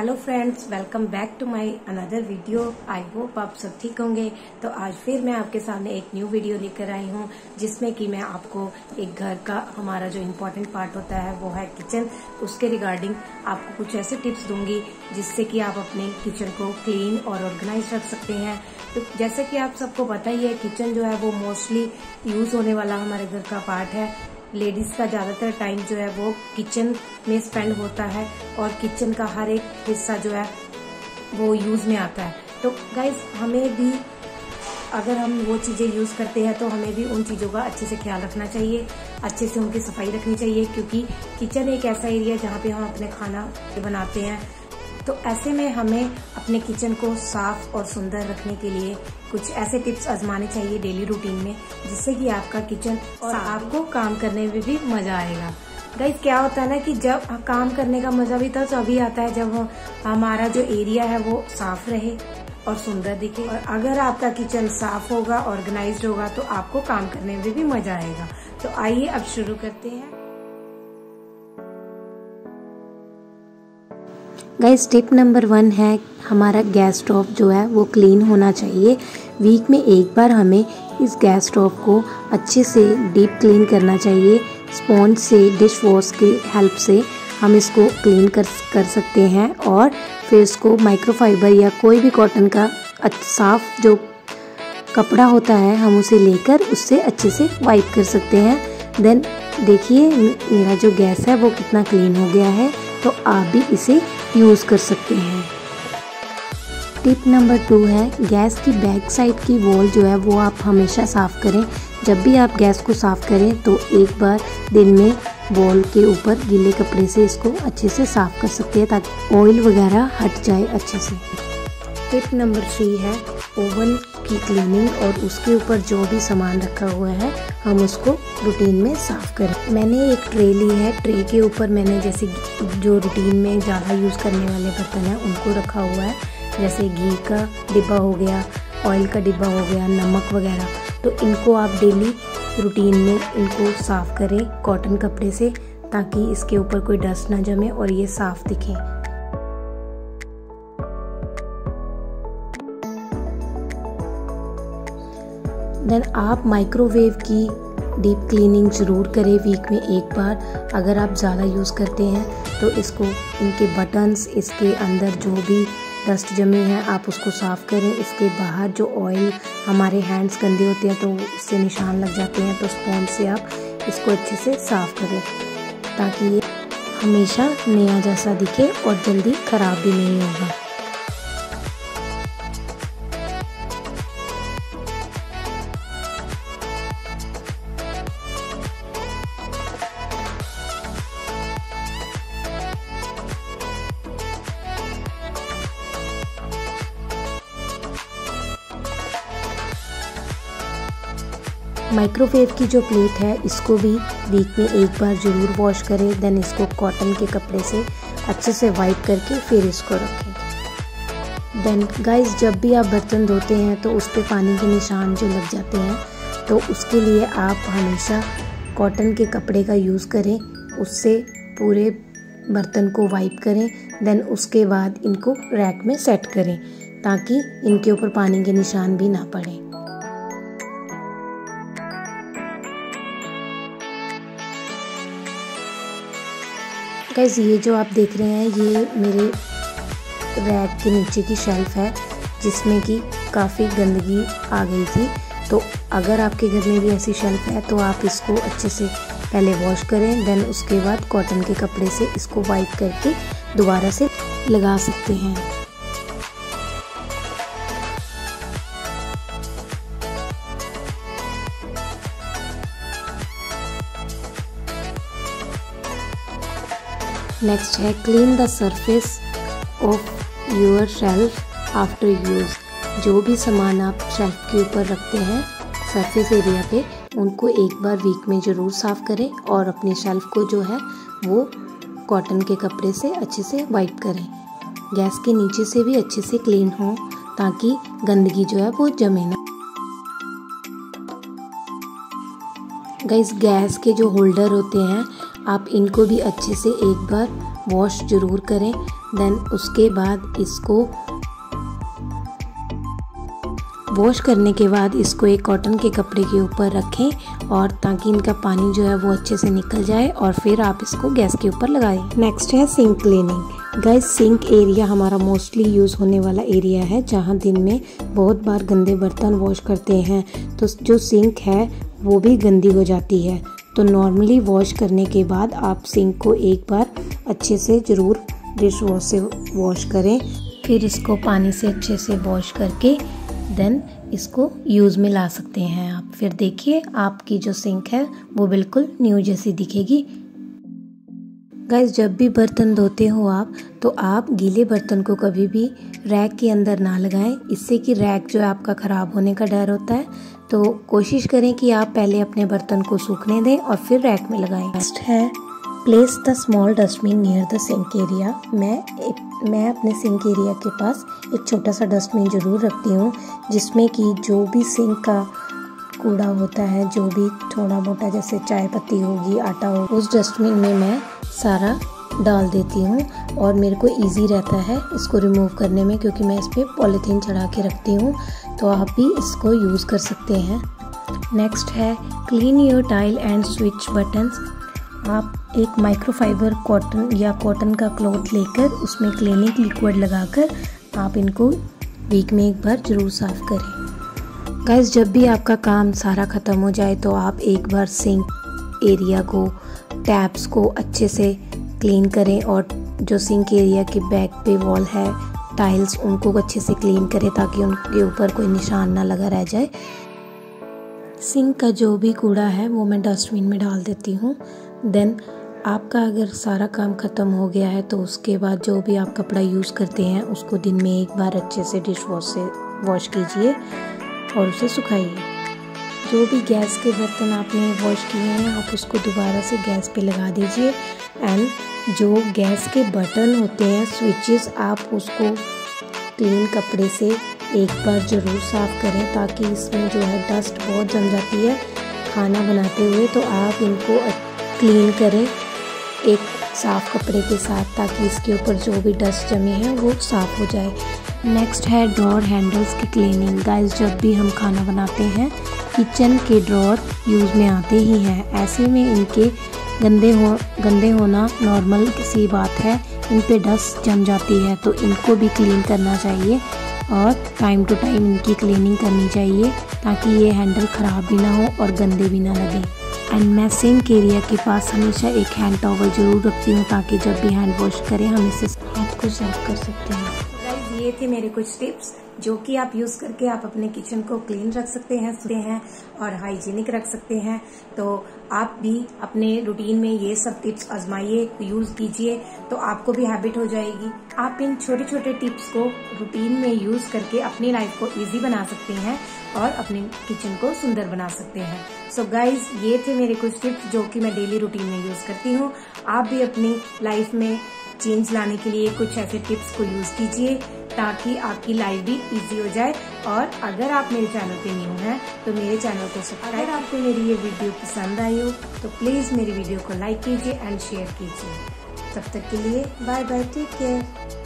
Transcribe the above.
Hello friends welcome back to my another video I hope आप सब ठीक होंगे। तो आज फिर मैं आपके सामने एक न्यू वीडियो लेकर आई हूँ, जिसमें कि मैं आपको एक घर का हमारा जो इम्पोर्टेंट पार्ट होता है, वो है किचन उसके रिगार्डिंग आपको कुछ ऐसे टिप्स दूँगी, जिससे कि आप अपने किचन को क्लीन और ऑर्गेनाइज रख सकते हैं। तो जैसे कि आप सबको पता ही है किचन जो है वो मोस्टली यूज़ होने वाला हमारे घर का पार्ट है। लेडीज़ का ज़्यादातर टाइम जो है वो किचन में स्पेंड होता है और किचन का हर एक हिस्सा जो है वो यूज़ में आता है। तो गाइज़ हमें भी अगर हम वो चीज़ें यूज़ करते हैं तो हमें भी उन चीज़ों का अच्छे से ख्याल रखना चाहिए, अच्छे से उनकी सफ़ाई रखनी चाहिए, क्योंकि किचन एक ऐसा एरिया है जहाँ पे हम अपने खाना बनाते हैं। तो ऐसे में हमें अपने किचन को साफ़ और सुंदर रखने के लिए कुछ ऐसे टिप्स आजमाने चाहिए डेली रूटीन में जिससे कि आपका किचन और आपको काम करने में भी मज़ा आएगा। गाइज़ क्या होता है ना कि जब काम करने का मज़ा भी था तो तभी आता है जब हमारा जो एरिया है वो साफ़ रहे और सुंदर दिखे। और अगर आपका किचन साफ़ होगा ऑर्गेनाइज होगा तो आपको काम करने में भी मज़ा आएगा। तो आइए अब शुरू करते हैं। गाइस टिप नंबर वन है, हमारा गैस स्टोव जो है, वो क्लीन होना चाहिए। वीक में एक बार हमें इस गैस स्टोव को अच्छे से डीप क्लीन करना चाहिए। स्पॉन्ज से डिश वॉश की हेल्प से हम इसको क्लीन कर कर सकते हैं और फिर इसको माइक्रोफाइबर या कोई भी कॉटन का साफ़ जो कपड़ा होता है, हम उसे लेकर उससे अच्छे से वाइप कर सकते हैं। देन देखिए, मेरा जो गैस है, वो कितना क्लीन हो गया है। तो आप भी इसे यूज़ कर सकते हैं। टिप नंबर टू है, गैस की बैक साइड की वॉल जो है, वो आप हमेशा साफ़ करें। जब भी आप गैस को साफ़ करें तो एक बार दिन में वॉल के ऊपर गीले कपड़े से इसको अच्छे से साफ़ कर सकते हैं, ताकि ऑयल वगैरह हट जाए अच्छे से। टिप नंबर थ्री है ओवन की क्लीनिंग और उसके ऊपर जो भी सामान रखा हुआ है, हम उसको रूटीन में साफ़ करें। मैंने एक ट्रे ली है। ट्रे के ऊपर मैंने जैसे जो रूटीन में ज़्यादा यूज़ करने वाले बर्तन हैं, उनको रखा हुआ है। जैसे घी का डिब्बा हो गया, ऑयल का डिब्बा हो गया, नमक वगैरह। तो इनको आप डेली रूटीन में इनको साफ़ करें कॉटन कपड़े से, ताकि इसके ऊपर कोई डस्ट ना जमे और ये साफ़ दिखें। देन आप माइक्रोवेव की डीप क्लीनिंग ज़रूर करें वीक में एक बार। अगर आप ज़्यादा यूज़ करते हैं तो इसको, इनके बटन्स इसके अंदर जो भी डस्ट जमे हैं, आप उसको साफ़ करें। इसके बाहर जो ऑयल हमारे हैंड्स गंदे होते हैं तो इससे निशान लग जाते हैं तो स्पॉन्ज से आप इसको अच्छे से साफ़ करें, ताकि ये हमेशा नया जैसा दिखे और जल्दी ख़राब भी नहीं होगा। माइक्रोवेव की जो प्लेट है, इसको भी वीक में एक बार ज़रूर वॉश करें देन इसको कॉटन के कपड़े से अच्छे से वाइप करके फिर इसको रखें। देन गाइस जब भी आप बर्तन धोते हैं तो उस पर पानी के निशान जो लग जाते हैं तो उसके लिए आप हमेशा कॉटन के कपड़े का यूज़ करें, उससे पूरे बर्तन को वाइप करें देन उसके बाद इनको रैक में सेट करें, ताकि इनके ऊपर पानी के निशान भी ना पड़े। गाइज़ ये जो आप देख रहे हैं, ये मेरे रैक के नीचे की शेल्फ है, जिसमें कि काफ़ी गंदगी आ गई थी। तो अगर आपके घर में भी ऐसी शेल्फ है तो आप इसको अच्छे से पहले वॉश करें देन उसके बाद कॉटन के कपड़े से इसको वाइप करके दोबारा से लगा सकते हैं। नेक्स्ट है clean the surface of your shelf after use जो भी सामान आप शेल्फ के ऊपर रखते हैं सरफेस एरिया पे, उनको एक बार वीक में ज़रूर साफ़ करें और अपने शेल्फ को जो है, वो कॉटन के कपड़े से अच्छे से वाइप करें। गैस के नीचे से भी अच्छे से क्लीन हो, ताकि गंदगी जो है, वो जमे ना। गैस गैस के जो होल्डर होते हैं आप इनको भी अच्छे से एक बार वॉश ज़रूर करें देन उसके बाद इसको वॉश करने के बाद इसको एक कॉटन के कपड़े के ऊपर रखें और ताकि इनका पानी जो है वो अच्छे से निकल जाए और फिर आप इसको गैस के ऊपर लगाएँ। नेक्स्ट है sink cleaning gas sink area हमारा मोस्टली यूज़ होने वाला एरिया है, जहाँ दिन में बहुत बार गंदे बर्तन वॉश करते हैं। तो जो सिंक है, वो भी गंदी हो जाती है। तो नॉर्मली वॉश करने के बाद आप सिंक को एक बार अच्छे से ज़रूर डिश वॉश से वॉश करें। फिर इसको पानी से अच्छे से वॉश करके देन इसको यूज़ में ला सकते हैं आप। फिर देखिए आपकी जो सिंक है वो बिल्कुल न्यू जैसी दिखेगी। गाइस जब भी बर्तन धोते हो आप तो आप गीले बर्तन को कभी भी रैक के अंदर ना लगाएँ। इससे कि रैक जो है आपका ख़राब होने का डर होता है। तो कोशिश करें कि आप पहले अपने बर्तन को सूखने दें और फिर रैक में लगाएँ। नेक्स्ट है place the small dustbin near the sink area मैं एक, मैं अपने सिंक एरिया के पास एक छोटा सा डस्टबिन ज़रूर रखती हूँ, जिसमें कि जो भी सिंक का कूड़ा होता है, जो भी थोड़ा मोटा, जैसे चाय पत्ती होगी, आटा हो, उस डस्टबिन में मैं सारा डाल देती हूँ और मेरे को इजी रहता है इसको रिमूव करने में, क्योंकि मैं इस पर पॉलीथीन चढ़ा के रखती हूँ तो आप भी इसको यूज़ कर सकते हैं। नेक्स्ट है clean your tile and switch buttons आप एक माइक्रोफाइबर कॉटन या कॉटन का क्लॉथ लेकर उसमें क्लिनिक लिक्विड लगाकर आप इनको वीक में एक बार ज़रूर साफ़ करें। गैस जब भी आपका काम सारा ख़त्म हो जाए तो आप एक बार सिंक एरिया को टैप्स को अच्छे से क्लीन करें और जो सिंक एरिया के बैक पे वॉल है टाइल्स उनको अच्छे से क्लीन करें ताकि उनके ऊपर कोई निशान ना लगा रह जाए। सिंक का जो भी कूड़ा है, वो मैं डस्टबिन में डाल देती हूँ। देन आपका अगर सारा काम ख़त्म हो गया है तो उसके बाद जो भी आप कपड़ा यूज़ करते हैं, उसको दिन में एक बार अच्छे से डिश वॉश से वॉश कीजिए। और उसे सुखाइए। जो भी गैस के बर्तन आपने वॉश किए हैं, आप उसको दोबारा से गैस पे लगा दीजिए। एंड जो गैस के बटन होते हैं स्विचेस आप उसको क्लीन कपड़े से एक बार ज़रूर साफ़ करें ताकि इसमें जो है डस्ट बहुत जम जाती है खाना बनाते हुए। तो आप इनको क्लीन करें एक साफ़ कपड़े के साथ ताकि इसके ऊपर जो भी डस्ट जमी है, वो साफ़ हो जाए। नेक्स्ट है ड्रॉर हैंडल्स की क्लीनिंग गाइस जब भी हम खाना बनाते हैं किचन के ड्रॉर यूज़ में आते ही हैं। ऐसे में इनके गंदे हो, गंदे होना नॉर्मल सी बात है। इन पे डस्ट जम जाती है तो इनको भी क्लीन करना चाहिए और टाइम टू टाइम इनकी क्लीनिंग करनी चाहिए ताकि ये हैंडल ख़राब भी ना हो और गंदे भी ना लगे। एंड मैं सिंक एरिया के पास हमेशा एक हैंड टॉवल ज़रूर रखती हूँ ताकि जब भी हैंड वॉश करें, हम इसे हाथ को साफ़ कर सकते हैं। ये थे मेरे कुछ टिप्स, जो कि आप यूज़ करके आप अपने किचन को क्लीन रख सकते हैं सकते हैं और हाइजीनिक रख सकते हैं। तो आप भी अपने रूटीन में ये सब टिप्स आजमाइए यूज़ कीजिए तो आपको भी हैबिट हो जाएगी। आप इन छोटे छोटे टिप्स को रूटीन में यूज़ करके अपनी लाइफ को इजी बना सकते हैं और अपने किचन को सुंदर बना सकते हैं। सो so गाइज़ ये थे मेरे कुछ टिप्स जो कि मैं डेली रूटीन में यूज़ करती हूँ। आप भी अपनी लाइफ में चेंज लाने के लिए कुछ ऐसे टिप्स को यूज़ कीजिए ताकि आपकी लाइफ भी इजी हो जाए। और अगर आप मेरे चैनल पे न्यू हैं तो मेरे चैनल को सब्सक्राइब अगर आपको मेरी ये वीडियो पसंद आई हो तो प्लीज़ मेरी वीडियो को लाइक कीजिए एंड शेयर कीजिए। तब तक के लिए बाय बाय टेक केयर